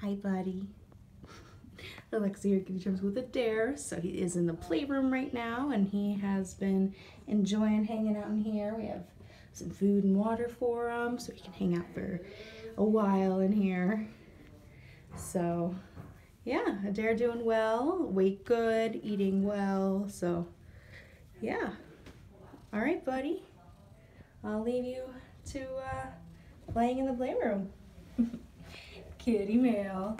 Hi, buddy. Alexi here getting terms with Eder. So he is in the playroom right now and he has been enjoying hanging out in here. We have some food and water for him so he can hang out for a while in here. So yeah, Eder doing well, weight good, eating well. So yeah. All right, buddy. I'll leave you to uh, playing in the playroom. Kitty mail.